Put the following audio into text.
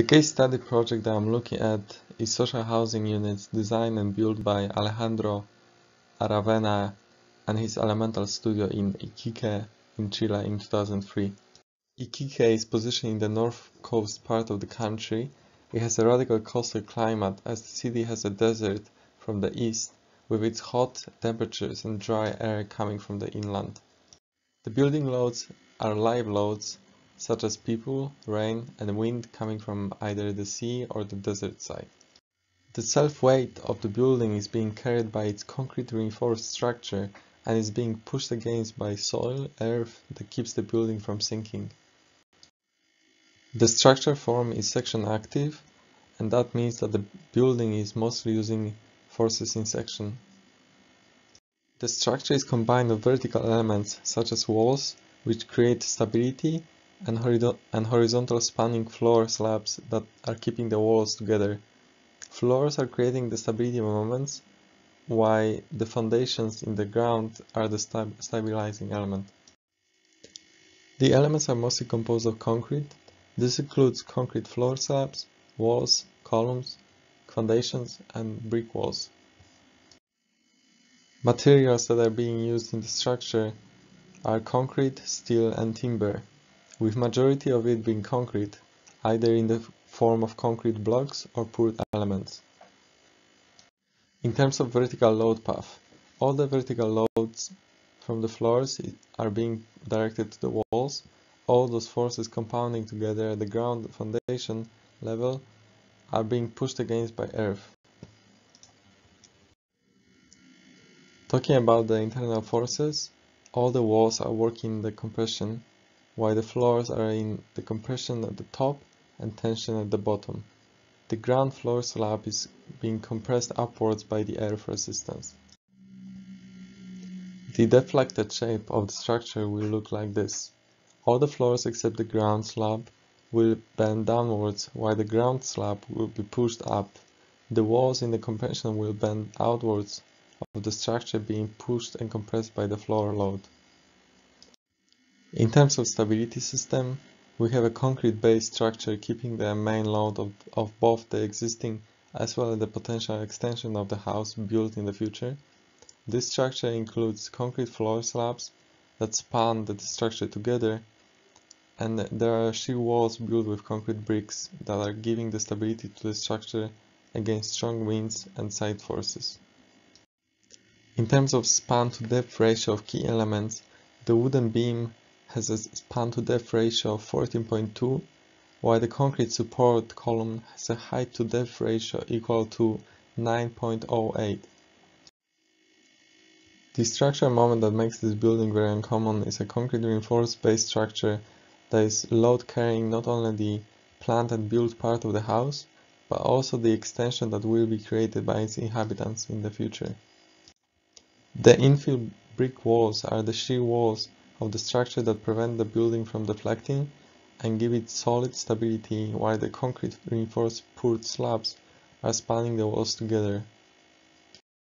The case study project that I'm looking at is social housing units designed and built by Alejandro Aravena and his Elemental studio in Iquique in Chile in 2003. Iquique is positioned in the north coast part of the country. It has a radical coastal climate as the city has a desert from the east with its hot temperatures and dry air coming from the inland. The building loads are live loads such as people, rain, and wind coming from either the sea or the desert side. The self-weight of the building is being carried by its concrete reinforced structure and is being pushed against by soil, earth that keeps the building from sinking. The structure form is section active and that means that the building is mostly using forces in section. The structure is combined of vertical elements such as walls which create stability and, horizontal spanning floor slabs that are keeping the walls together. Floors are creating the stability moments, while the foundations in the ground are the stab stabilizing element. The elements are mostly composed of concrete. This includes concrete floor slabs, walls, columns, foundations, and brick walls. Materials that are being used in the structure are concrete, steel, and timber with majority of it being concrete, either in the form of concrete blocks or poured elements. In terms of vertical load path, all the vertical loads from the floors are being directed to the walls, all those forces compounding together at the ground foundation level are being pushed against by earth. Talking about the internal forces, all the walls are working the compression while the floors are in the compression at the top and tension at the bottom. The ground floor slab is being compressed upwards by the air resistance. The deflected shape of the structure will look like this. All the floors except the ground slab will bend downwards while the ground slab will be pushed up. The walls in the compression will bend outwards of the structure being pushed and compressed by the floor load. In terms of stability system, we have a concrete-based structure keeping the main load of, of both the existing as well as the potential extension of the house built in the future. This structure includes concrete floor slabs that span the structure together and there are shear walls built with concrete bricks that are giving the stability to the structure against strong winds and side forces. In terms of span to depth ratio of key elements, the wooden beam has a span to depth ratio of 14.2, while the concrete support column has a height to depth ratio equal to 9.08. The structural moment that makes this building very uncommon is a concrete reinforced base structure that is load carrying not only the planned and built part of the house, but also the extension that will be created by its inhabitants in the future. The infill brick walls are the shear walls of the structure that prevent the building from deflecting and give it solid stability while the concrete reinforced poured slabs are spanning the walls together